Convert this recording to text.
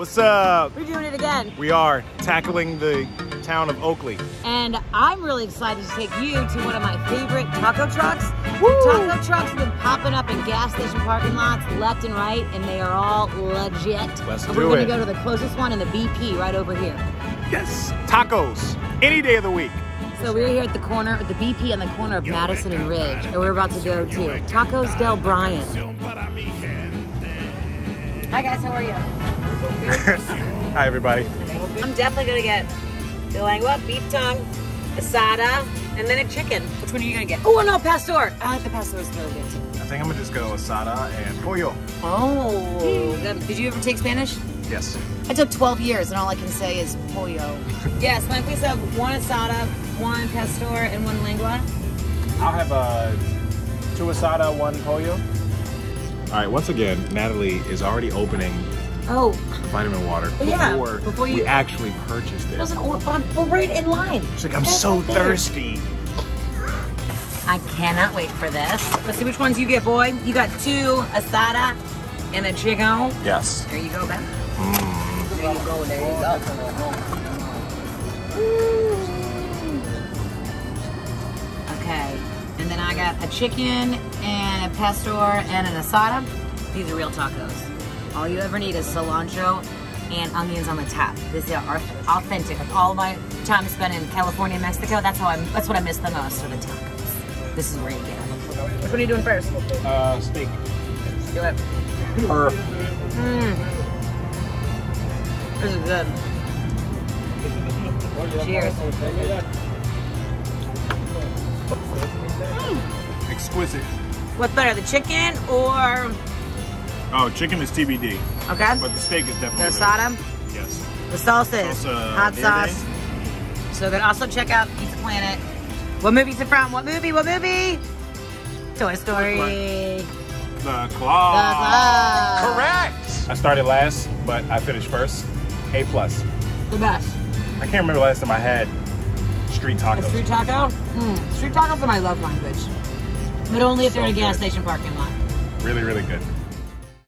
What's up? We're doing it again. We are tackling the town of Oakley. And I'm really excited to take you to one of my favorite taco trucks. Woo! Taco trucks have been popping up in gas station parking lots left and right, and they are all legit. Let's and do we're gonna go to the closest one in the BP right over here. Yes. Tacos. Any day of the week. So we're here at the corner, at the BP on the corner of Madison and Ridge, and we're about to go to Tacos Del Brian. Hi guys, how are you? Hi, everybody. I'm definitely gonna get the lengua, beef tongue, asada, and then a chicken. Which one are you gonna get? Oh no, pastor. I like the pastor really good. I think I'm gonna just go asada and pollo. Oh, good. did you ever take Spanish? Yes. I took 12 years, and all I can say is pollo. yes, my please have one asada, one pastor, and one lengua. I'll have a two asada, one pollo. All right. Once again, Natalie is already opening Oh, vitamin water Yeah, before, before you- we actually purchased it it. doesn't order. We're right in line. She's like, I'm so thirsty. I cannot wait for this. Let's see which ones you get, boy. You got two asada and a chicken. Yes. There you go, Ben. Mm-hmm. There you go, there you go. Okay, and then I got a chicken and a pastor and an asada. These are real tacos. All you ever need is cilantro and onions on the top. This is authentic. With all my time spent in California and Mexico, that's how I'm. That's what I miss the most are the tacos. This is where you get it. Which one are you doing first? Uh, steak. Do it. Perfect. Mm. This is good. Cheers. Exquisite. What's better, the chicken or Oh, chicken is TBD, okay? but the steak is definitely. The definitely. asada, Yes. the salsa is Salsa hot verde. sauce. So then also check out Pizza Planet. What movie's it from? What movie? What movie? Toy Story. The claw. The Claw. Correct. I started last, but I finished first. A plus. The best. I can't remember last time I had street A tacos. street taco? Mm. Street tacos are my love language. But only if they're in a gas good. station parking lot. Really, really good.